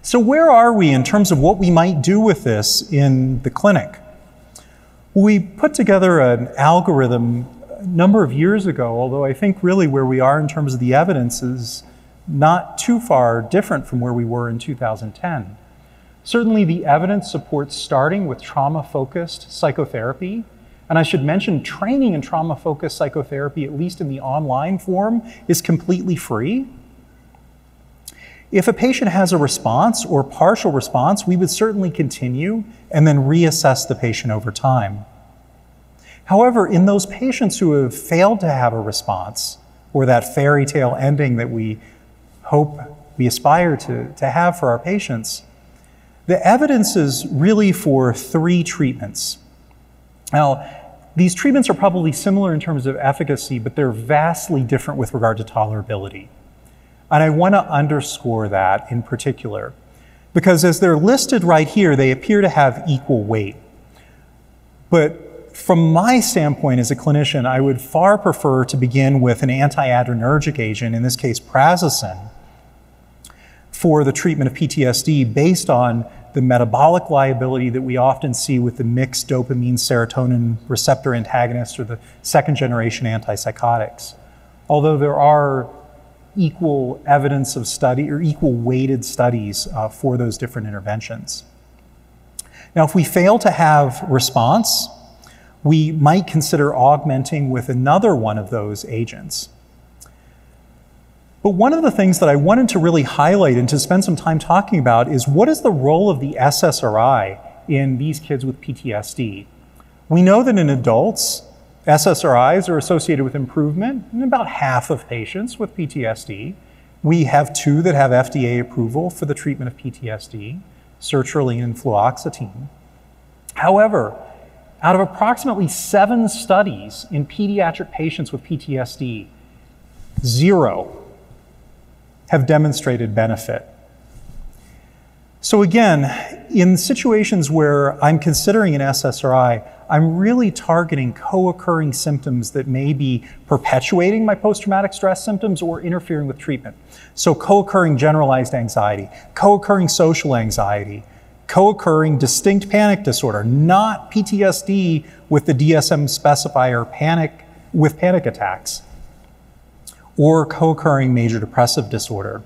So, where are we in terms of what we might do with this in the clinic? We put together an algorithm a number of years ago, although I think really where we are in terms of the evidence is not too far different from where we were in 2010. Certainly, the evidence supports starting with trauma focused psychotherapy. And I should mention, training in trauma focused psychotherapy, at least in the online form, is completely free. If a patient has a response or partial response, we would certainly continue and then reassess the patient over time. However, in those patients who have failed to have a response, or that fairy tale ending that we hope we aspire to, to have for our patients, the evidence is really for three treatments. Now, these treatments are probably similar in terms of efficacy, but they're vastly different with regard to tolerability. And I want to underscore that in particular, because as they're listed right here, they appear to have equal weight. But from my standpoint as a clinician, I would far prefer to begin with an antiadrenergic agent, in this case, prazosin, for the treatment of PTSD based on the metabolic liability that we often see with the mixed dopamine serotonin receptor antagonists or the second generation antipsychotics. Although there are equal evidence of study or equal weighted studies uh, for those different interventions. Now, if we fail to have response, we might consider augmenting with another one of those agents. But one of the things that I wanted to really highlight and to spend some time talking about is what is the role of the SSRI in these kids with PTSD? We know that in adults, SSRIs are associated with improvement in about half of patients with PTSD. We have two that have FDA approval for the treatment of PTSD, sertraline and fluoxetine. However, out of approximately seven studies in pediatric patients with PTSD, zero have demonstrated benefit. So again, in situations where I'm considering an SSRI, I'm really targeting co-occurring symptoms that may be perpetuating my post-traumatic stress symptoms or interfering with treatment. So co-occurring generalized anxiety, co-occurring social anxiety, co-occurring distinct panic disorder, not PTSD with the DSM specifier panic with panic attacks, or co-occurring major depressive disorder.